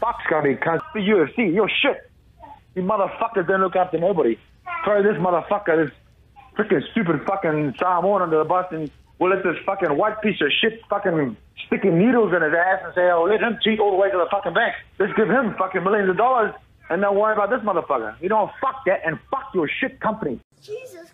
Fuck Scotty, cunt. The UFC, you're shit. You motherfuckers don't look after nobody. Throw this motherfucker, this freaking stupid fucking Samoan under the bus and we'll let this fucking white piece of shit fucking sticking needles in his ass and say, oh, let him cheat all the way to the fucking bank. Let's give him fucking millions of dollars and don't worry about this motherfucker. You know, fuck that and fuck your shit company. Jesus